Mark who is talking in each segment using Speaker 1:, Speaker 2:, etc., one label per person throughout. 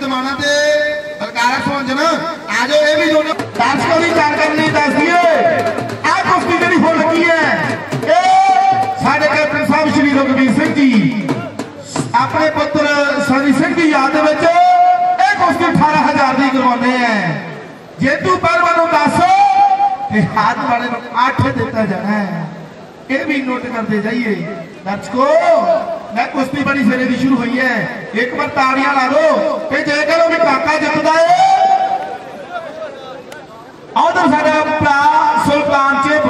Speaker 1: ਦਮਾਨਾ ਤੇ ਬਲਕਾਰਾ ਸੋਂਜਨ ਆ ਇਹ ਵੀ ਦੋਨੋਂ ਦਰਸ਼ਕਾਂ ਦੀ ਜਾਣਕਾਰੀ ਲਈ ਦੱਸ ਦਈਏ ਆਹ ਕੁਸ਼ਤੀ ਜਿਹੜੀ ਹੋ ਲੱਗੀ ਹੈ, ਇਹ ਸਾਡੇ ਕੈਪਟਨ ਸਾਹਿਬ ਸ਼੍ਰੀ ਰਘਵੀਰ ਸਿੰਘ ਜੀ। ਆਪਣੇ ਪੁੱਤਰ ਸਨੀ ਸਿੰਘ ਦੀ ਯਾਦ ਦੇ ਵਿੱਚ ਇਹ ਕੁਸ਼ਤੀ 18000 ਦੀ ਕਰਵਾਉਂਦੇ ਆ ਜੇ ਤੂੰ ਪਹਿਲਵਾਨ ਨੂੰ ਦੱਸ ਤੇ ਹੱਥ ਵਾਲੇ ਨੂੰ 8 ਦਿੱਤਾ ਜਾਣਾ ਹੈ। ਇਹ ਵੀ ਨੋਟ ਕਰਦੇ ਜਾਈਏ। ਦਰਸ਼ਕੋ ਮੈਂ ਕੁਸ਼ਤੀ ਬੜੀ ਸਿਰੇ ਦੀ ਸ਼ੁਰੂ ਹੋਈ ਹੈ ਇੱਕ ਵਾਰ ਤਾੜੀਆਂ ਲਾ ਲਓ ਤੇ ਜੇ ਕਰੋ ਵੀ ਕਾਕਾ ਜਿੱਤਦਾ ਏ ਉਧਰ ਸਾਡਾ ਭਰਾ ਸੁਲਤਾਨ ਚਿਪ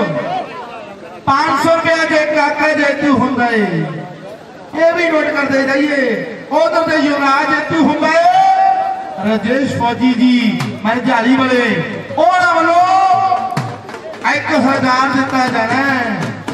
Speaker 1: 500 ਰੁਪਏ ਜੇ ਕਾਕਾ ਜੇਤੂ ਹੁੰਦਾ ਏ ਇਹ ਵੀ ਨੋਟ ਕਰਦੇ ਜਾਈਏ ਉਧਰ ਤੇ ਯੁਵਰਾਜ ਜੇਤੂ ਹੁੰਦਾ ਏ ਰਜੇਸ਼ ਫੌਜੀ ਜੀ ਮੈਂ ਜਾਲੀ ਵਾਲੇ ਉਹਨਾਂ ਵੱਲੋਂ ਇੱਕ ਹਜ਼ਾਰ ਦਿੱਤਾ ਜਾਣਾ ਹੈ।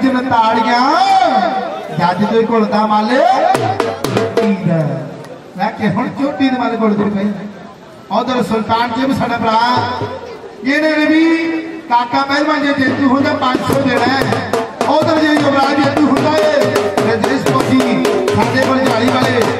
Speaker 1: ಅಜ್ಜನ ತಾಳ್ಯ ಯಾದಿದೆ ಕೊಳ್ದ ಮಾಲೆ ಈಗ ಯಾಕೆ ಹೊಂಚೋಟಿ ಮಲ್ಕೊಳ್ತೀರಿ ಬೈ ಹೌದರ ಸುಲ್ತಾನ್ ಜಿ ಸಡಬ್ರ ಏನೇ ರವಿ ಕಾಕಾ ಮೇಲೆ ಮಂಜೆ ಜಂತು ಹುದ 500 ದೇಣ ಹೌದರ ಜಿ ಜಬರಾಜ್ ಜಂತು ಹುದ ರಜೇಶ್ ಕೋಸಿ ಖಾತೆ पर जाली वाले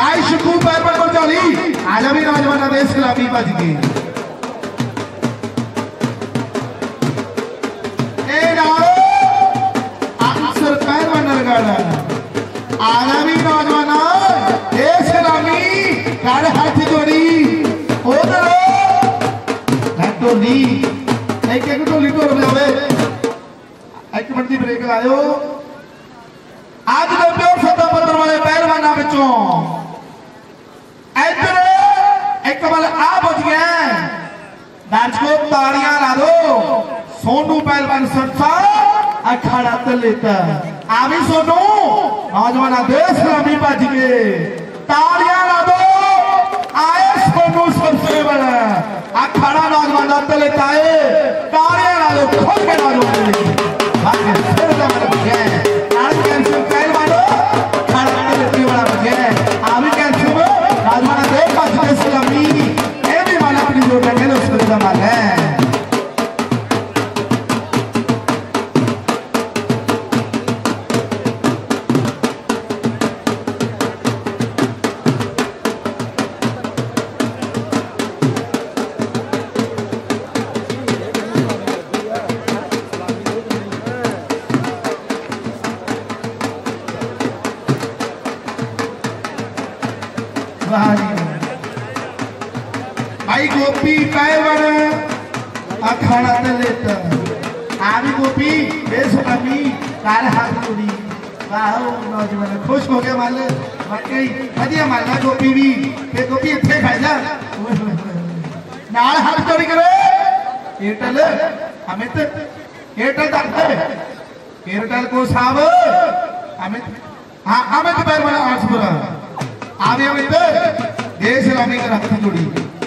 Speaker 1: కాయషుకు భయపడకూడదు అలవి రాజమన్న దేశంలో అభిబాజికి आगामी नौजवान, देश नामी काल हाथ जोड़ी। ओ करो घंटो नी एक एक टोली टोर जावे। एक मिनट दी ब्रेक आयो कमल आ बज गया नाचको तारियाँ ला दो। सोनू पहलवान सरसा अखाड़ा तल लेता आवी सोनू, नौजवान देश रमी बज गए। तारियाँ ला दो। आए सोनू सबसे बड़ा। अखाड़ा नौजवान तल लेता है। तारियाँ ला दो खोल के नौजवान भाग्य आई गोपी काय बर अखाड़ा तलेत आरी गोपी, बेस सुनामी काल हाथ पूरी वाह, नौजवान, खुश हो गया माले। वाकई, बढ़िया माला गोपी भी। ये गोपी इतने खाई जा। नाल हाथ तोड़ी करे। Airtel, Amit, Airtel doctor Airtel को साहब अमित हाँ अमित बैर वाला Aspura ¡Adiós! ¡Adiós! ¡Adiós! ¡Adiós! ¡Adiós! ¡Adiós! ¡Adiós! ¡Adiós!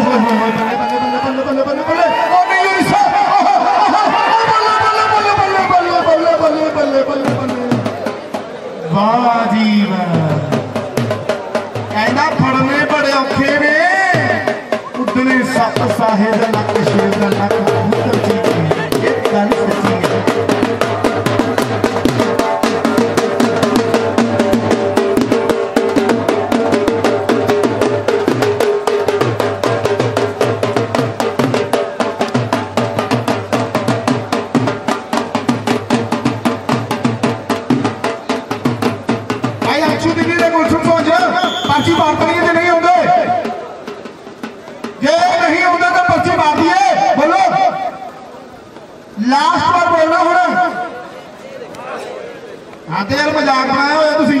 Speaker 1: vai, vai, vai, vai. ਹਾਂ ਤੇ ਯਾਰ ਮਜ਼ਾਕ ਬਣਾਇਆ ਹੋਇਆ ਤੁਸੀਂ?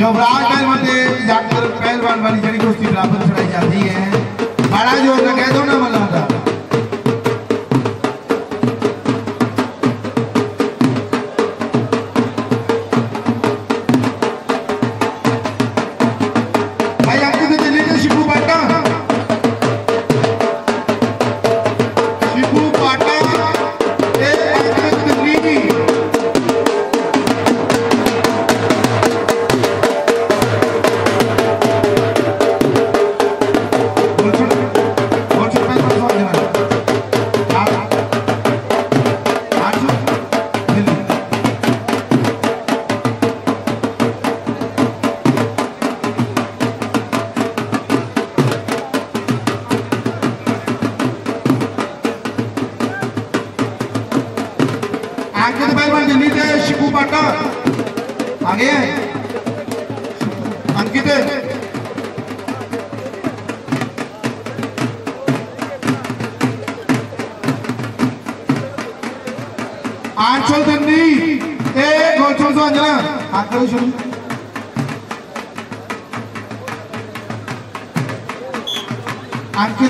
Speaker 1: युवराजगंज में डॉक्टर पहलवान वाली जड़ी कुश्ती बराबर चढ़ाई जाती है। महाराज और कह दो ना मल्ला आणखी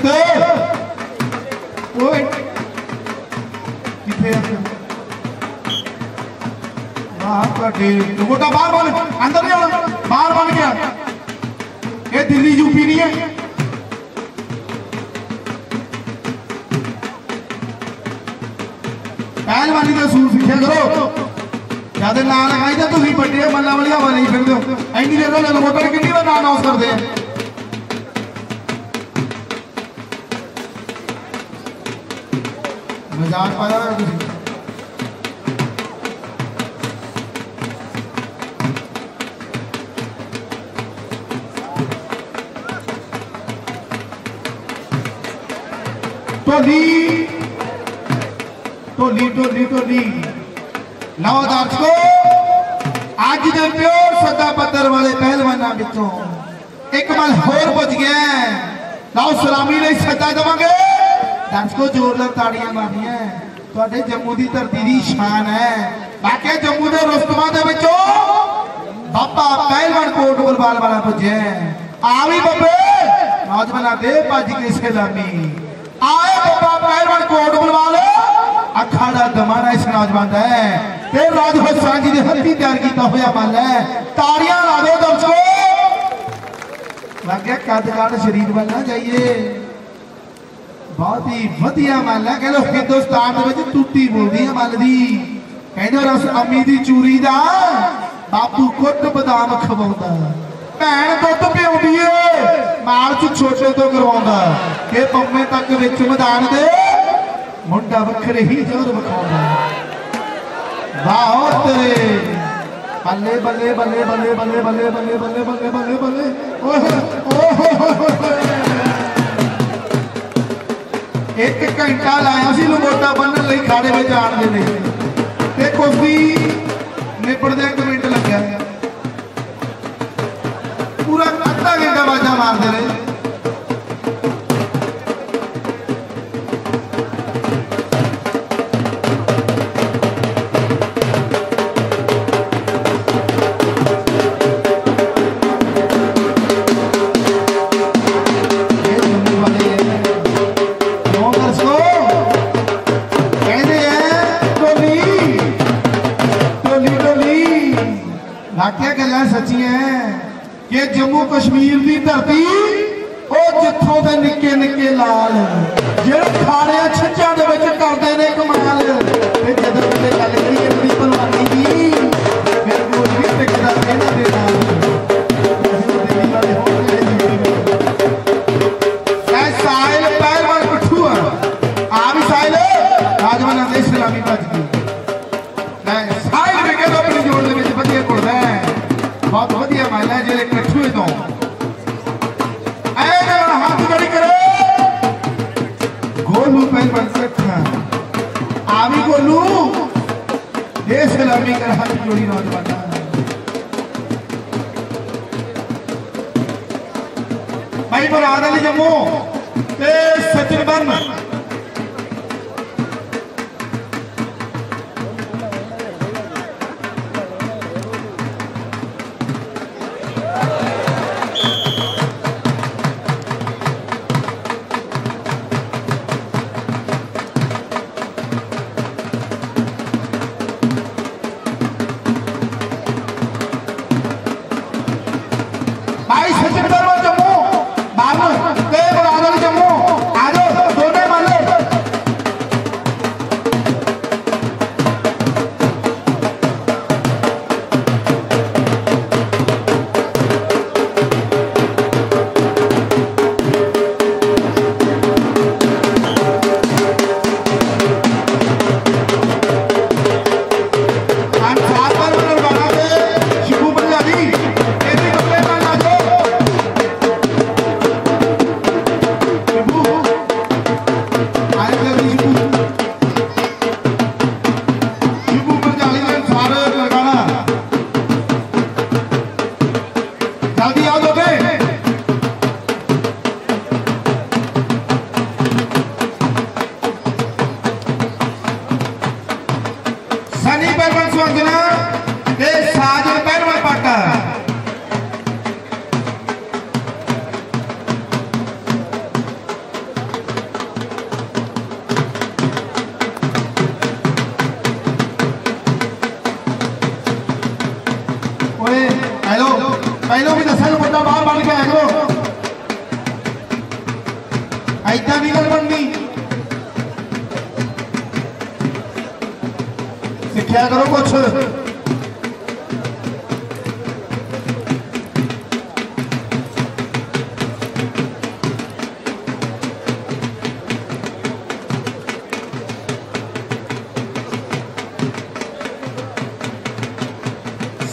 Speaker 1: बार बार अंदर बार बार क्या ये दिल्ली यूपी नहीं है। पहलवानी का सूट सीखे करो ज़्यादा ना लगाई तो। बड़े मल्ला वाली हवा नहीं फिर दो देर मोटर कितनी बार जान पाया है किसी को तो टोली टोली तो टोली तो टोली नवदास को आज दे प्योर सदा पत्थर वाले पहलवाना बिचों एक मल होर बच गया लाओ सलामी नहीं सदा दवांगे। ਦਰਸ਼ਕੋ ਜ਼ੋਰਦਾਰ ਤਾੜੀਆਂ ਮਾਰਨੀਆਂ ਤੁਹਾਡੇ ਜੰਮੂ ਦੀ ਧਰਤੀ ਦੀ ਸ਼ਾਨ ਹੈ। ਬਾਕੀ ਜੰਮੂ ਦੇ ਰਸਤਮਾਂ ਦੇ ਵਿੱਚੋਂ ਬਾਬਾ ਪਹਿਲਵਾਨ ਕੋਟ ਬਲਵਾਲ ਵਾਲਾ ਪੁੱਜਿਆ ਆ ਵੀ ਬੱਬੇ ਨੌਜਵਾਨਾਂ ਦੇ ਭੱਜ ਕੇ ਸਲਾਮੀ ਆਏ ਬਾਬਾ ਪਹਿਲਵਾਨ ਕੋਟ ਬਲਵਾਲ ਅਖਾੜਾ ਦਮਾਨਾ ਇਸ ਨੌਜਵਾਨ ਦਾ ਹੈ। ਤੇ ਰਾਜ ਹਸਾਨ ਜੀ ਦੇ ਹੱਥੀਂ ਤਿਆਰ ਕੀਤਾ ਹੋਇਆ ਮੱਲ ਹੈ। ਤਾੜੀਆਂ ਲਾ ਦਿਓ ਦਰਸ਼ਕੋ। ਲੱਗਿਆ ਕੱਦ ਕਾਠ ਸ਼ਰੀਰ ਵੱਲ ਨਾ ਜਾਈਏ। ਬਹੁਤ ਹੀ ਵਧੀਆ ਮੱਲ ਹੈ ਕਹਿੰਦੇ ਹਿੰਦੁਸਤਾਨ ਦੇ ਵਿੱਚ ਟੁੱਟੀ ਬੋਲਦੀ ਹੈ ਮੱਲ ਦੀ ਕਹਿੰਦੇ ਰਸ ਅੰਮੀ ਦੀ ਚੂਰੀ ਦਾ ਬਾਪੂ ਕੁੱਟ ਬਦਾਮ ਖਵਾਉਂਦਾ ਭੈਣ ਦੁੱਧ ਪਿਆਉਂਦੀ ਏ ਮਾਲ ਛੋਟੇ ਤੋਂ ਕਰਵਾਉਂਦਾ ਕਿ ਪੰਮੇ ਤੱਕ ਵਿੱਚ ਮੈਦਾਨ ਦੇ ਮੁੰਡਾ ਵੱਖਰੇ ਹੀ ਜ਼ੋਰ ਵਿਖਾਉਂਦਾ ਵਾਹ ਤੇਰੇ ਬੱਲੇ ਬੱਲੇ ਬੱਲੇ ਬੱਲੇ ਬੱਲੇ ਬੱਲੇ ਬੱਲੇ ਬੱਲੇ ਬੱਲੇ ਬੱਲੇ ਬੱਲੇ ਓਏ ਓਏ ਇੱਕ ਘੰਟਾ ਲਾਇਆ ਸੀ ਲੰਗੋਟਾ ਬੰਨਣ ਲਈ, ਖਾੜੇ ਵਿੱਚ ਆਣ ਦੇ ਲਈ ਤੇ ਕੁਸ਼ਤੀ ਨਿਪੜਦੇ ਇੱਕ ਮਿੰਟ ਲੱਗਿਆ। ਪੂਰਾ ਅੱਧਾ ਘੰਟਾ ਬਾਜਾ ਮਾਰਦੇ ਰਹੇ। ਵਾਕਿਆ ਗੱਲਾਂ ਸੱਚੀਆਂ ਕਿ ਜੰਮੂ ਕਸ਼ਮੀਰ ਦੀ ਧਰਤੀ ਉਹ ਜਿੱਥੋਂ ਦੇ ਨਿੱਕੇ ਨਿੱਕੇ ਲਾਲ ਜਿਹੜੇ ਖਾੜਿਆਂ ਛੱਜਾਂ ਦੇ ਵਿੱਚ ਕਰਦੇ ਨੇ ਕਮਾਲ। ਤੇ ਜਦੋਂ ਕਿਤੇ ਗੱਲ ਕਰੀਏ ਆਪਣੀ ਭਲਵਾਨੀ ਦੀ ਫਿਰ ਕੋਈ ਵੀ ਟਿਕਦਾ ਇਹਨਾਂ ਦੇ ਨਾਲ। जोड़ी नौजवान तो भाई पर Ali Jammu. Sachin Burman Ahí está, dígalo por. Se queda con los coches.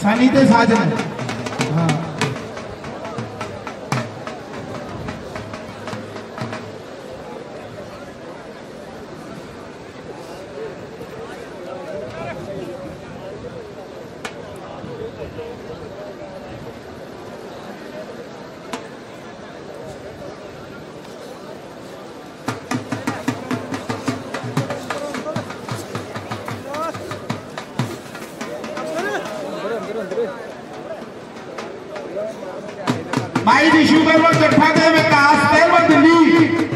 Speaker 1: Sanite Sajan. भाई जी शुगर वर्ग चट्ठा में कास्तर दिल्ली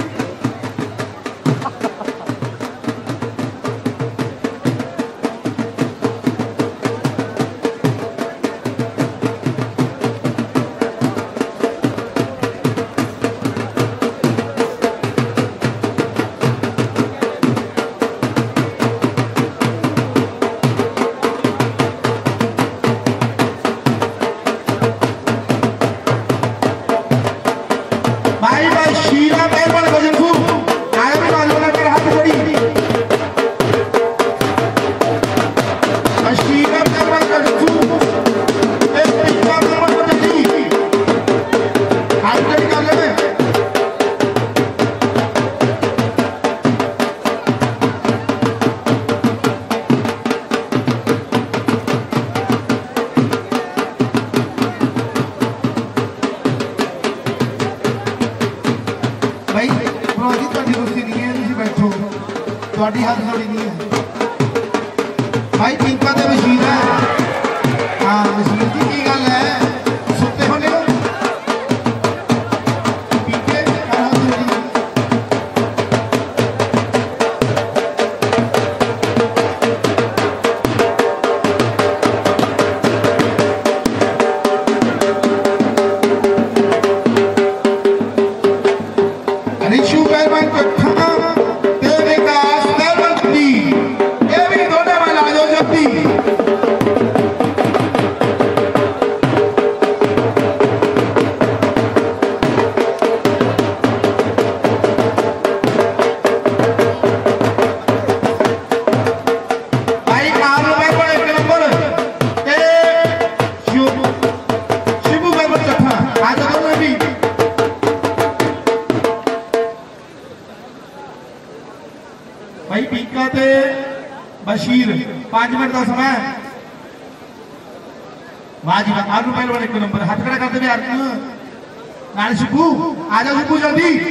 Speaker 1: करता समय बात आर रुपये एक नंबर हाथ करते भी यार आने शिकू जल्दी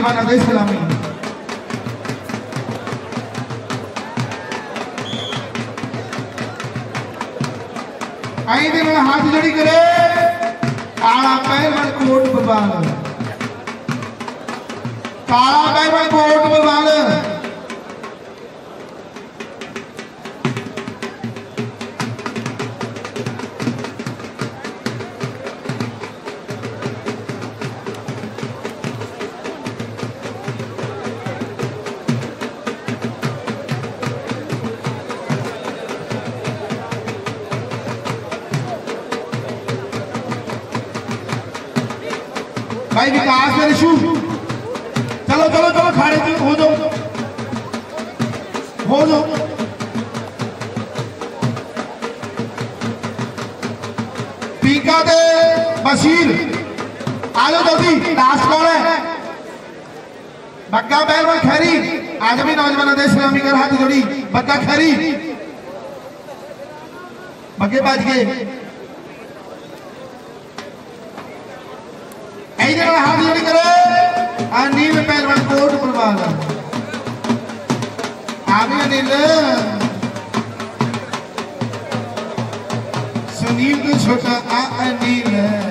Speaker 1: आगे भी नौजवान अदय सलामी आई दिन हाथ जड़ी करे काला पहलवान कोट बलवान काला पहलवान कोट बलवान भाई विकास है ऋषु चलो चलो चलो, खाड़े जी हो जाओ। हो जाओ। पीका दे, बशीर। आ जाओ जल्दी लास्ट कौन है। बग्गा पहलवान खैरी। आज भी नौजवान देश में कर हाथ जोड़ी। बग्गा खैरी। बग्गे बाज गए। ਇਹਦੇ ਨਾਲ ਹੱਥ ਜੋੜੀ ਕਰੋ ਆ ਨੀਲ ਪਹਿਲਵਾਨ ਕੋਟ ਪ੍ਰਵਾਨ ਆ ਅਨਿਲ ਸੁਨੀਲ ਤੋਂ ਛੋਟਾ ਆ ਅਨਿਲ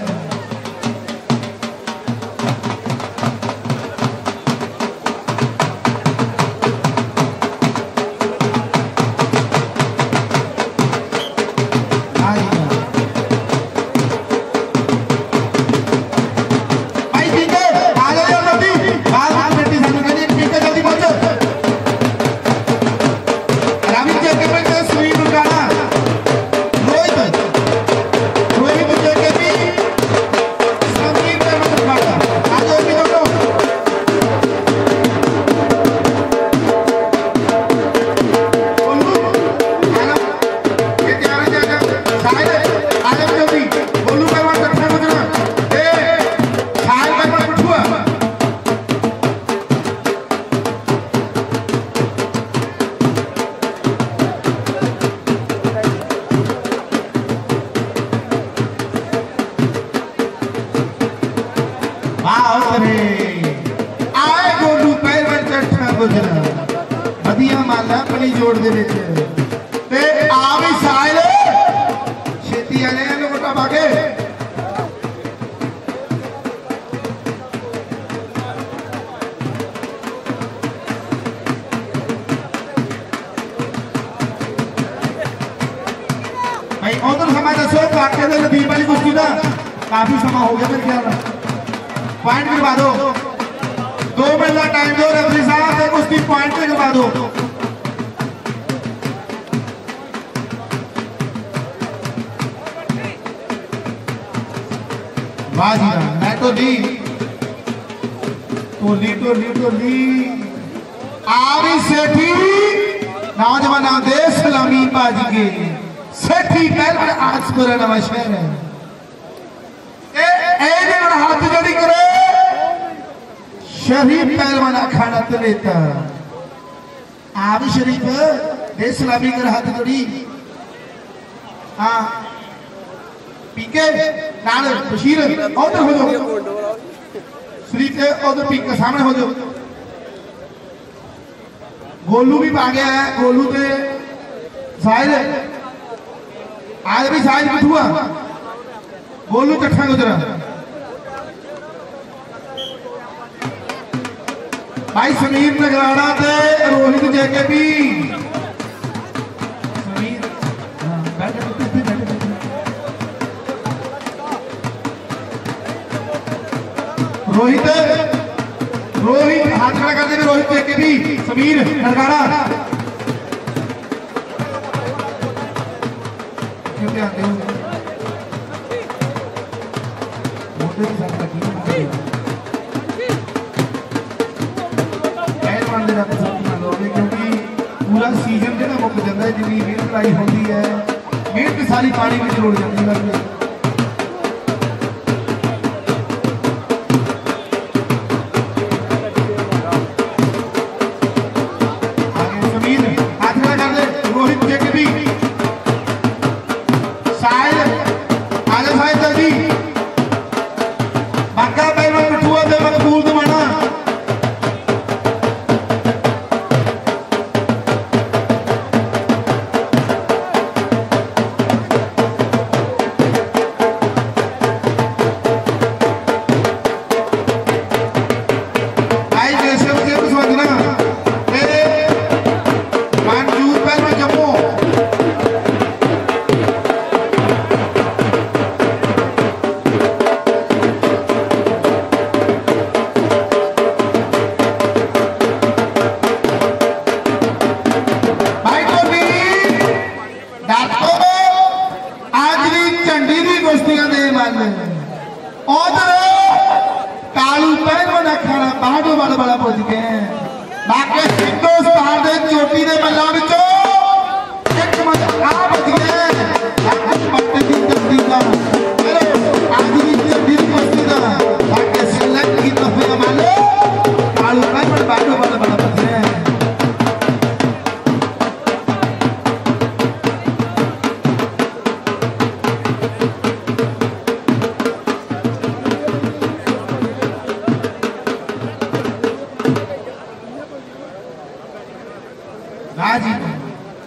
Speaker 1: भाई दसो काटते हुए बीस वाली कुश्ती ना काफ़ी समय हो गया मेरे ख्याल पॉइंट करवा दो। दो मिनट का टाइम दो रफरी साहब, एक कुश्ती पॉइंट पे गिरवा दो। मैं तो ली। तो ली तो ली तो ली। आरी सेठी, नौजवान देश सलामी बाजी के છેઠી પહેલા આજ પુરાના શહેર એ એને હાથ જોડી કરે શરીફ પહેલવાન આખા નત લેતા આવી શરીફ દેશલામી કરે હાથ જોડી હા પીકે નાળ બશીર ઓદર હો જો શરીફ ઓદર પીકે સામે હો જો गोलू भी भाग गया है गोलू से ज़ाहिर है आज भी साहिल बिठुआ बोलू चट्ठा गुजरा भाई समीर नगराड़ा ते रोहित जैके भी हाँ। रोहित रोहित, हाथ खड़ा कर दे रोहित जैके भी समीर नगराड़ा। ਧਿਆਨ ਦਿਓ ਮੋਟੇ ਦੀ ਸੱਟ ਲੱਗੀ ਪਹਿਲਵਾਨ ਦੇ। ਰੱਬ ਸਭ ਨਾਲ ਹੋਵੇ ਕਿਉਂਕਿ ਪੂਰਾ ਸੀਜ਼ਨ ਜਿਹੜਾ ਮੁੱਕ ਜਾਂਦਾ ਜਿੰਨੀ ਮਿਹਨਤ ਲਾਈ ਹੁੰਦੀ ਹੈ, ਮਿਹਨਤ ਸਾਰੀ ਪਾਣੀ ਵਿੱਚ ਰੁੜ ਜਾਂਦੀ ਹੈ। ਵਾਹ ਜੀ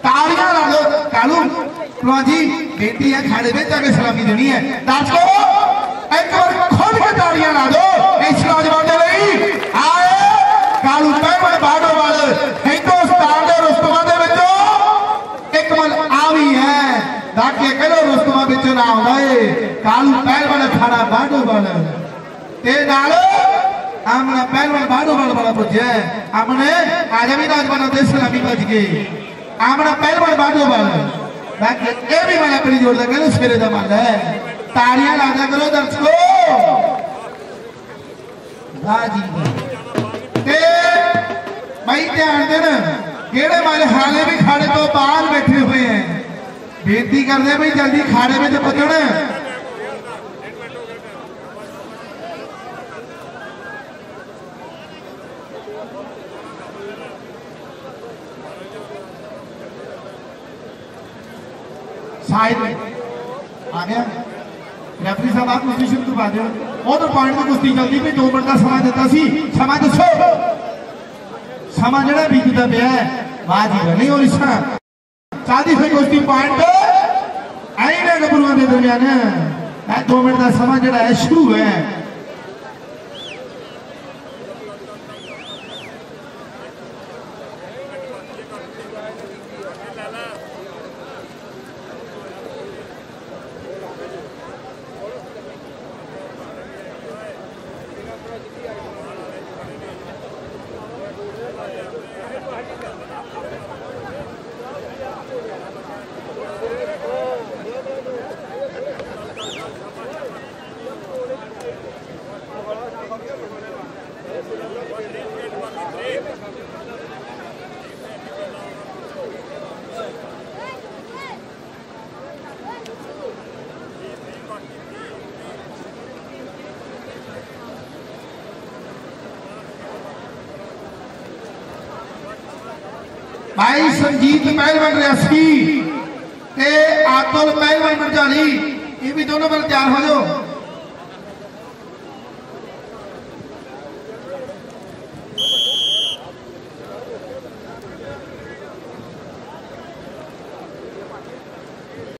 Speaker 1: ਤਾੜੀਆਂ ਲਾ ਲਓ। ਕਾਲੂ ਜੀ ਬੇਟੀ ਹੈ ਖਾੜੇ ਵਿੱਚ ਆ ਕੇ ਸਲਾਮੀ ਦੇਣੀ ਹੈ ਦਰਸ਼ਕੋ ਇੱਕ ਵਾਰ ਖੁੱਲ ਕੇ ਤਾੜੀਆਂ ਲਾ ਦਿਓ ਇਸ ਨੌਜਵਾਨ ਦੇ ਲਈ। ਆਏ। ਕਾਲੂ ਪਹਿਲਵਾਨ ਬਾਡੋਵਾਲ ਹਿੰਦੁਸਤਾਨ ਦੇ ਰੁਸਤਮਾਂ ਦੇ ਵਿੱਚੋਂ ਇੱਕ ਮਨ ਆ ਵੀ ਹੈ। ਦਾਕੇ ਕਹਿੰਦੇ ਰੁਸਤਮਾਂ ਵਿੱਚੋਂ ਨਾ ਆਉਂਦਾ ਏ। ਕਾਲੂ ਪਹਿਲਵਾਨ ਖਾੜਾ ਬਾਡੋਵਾਲ ਤੇ ਨਾਲ ಆಮನ ಪೈಲ್ವಾನ್ ಬಾಡು ಬಾಳು ಬಾಳ ಪುಜ್ಯ ಆಮನೆ ಆದಮಿ ರಾಜ ಬನ ದೇಶ ನಮಿ ಬಜ್ಗೆ ಆಮನ ಪೈಲ್ವಾನ್ ಬಾಡು ಬಾಳ बाकी ए भी माला पड़ी जोड़ दे गलस करे दमाल तो है तालियाँ लादा करो दर्शकों बाजी। ते भाई ध्यान केड़े माले हाले भी खाड़े तो बाहर बैठे हुए हैं। बेनती कर दे भाई, जल्दी खाड़े में तो पहुँचना ਕੁਸ਼ਤੀ ਸ਼ੁਰੂ ਕਰਵਾ ਦਿਓ ਉਧਰ ਪੁਆਇੰਟ ਦੀ ਕੁਸ਼ਤੀ ਚੱਲਦੀ ਵੀ 2 ਮਿੰਟ ਦਾ ਸਮਾਂ ਦਿੱਤਾ ਸੀ ਸਮਾਂ ਦੱਸੋ ਸਮਾਂ ਜਿਹੜਾ ਬੀਤਦਾ ਪਿਆ ਹੈ ਵਾਹ ਜੀ ਵਾਹ, ਨਹੀਂ ਹੋ ਰਿਹਾ ਚਾਹਦੀ ਹੋਈ ਕੁਸ਼ਤੀ ਪੁਆਇੰਟ ਆਈ ਨੇ ਗੱਭਰੂਆਂ ਦੇ ਦਰਮਿਆਨ ਇਹ 2 ਮਿੰਟ ਦਾ ਸਮਾਂ ਜਿਹੜਾ ਹੈ ਸ਼ੁਰੂ ਹੈ ਭਾਈ ਪਹਿਲਵਾਨ ਰਿਆਸੀ ਤੇ ਆਤਲ ਪਹਿਲਵਾਨ ਮਰਜਾਲੀ ਇਹ ਵੀ ਦੋਨੋਂ ਬਲ ਤਿਆਰ ਹੋ ਜਾਓ।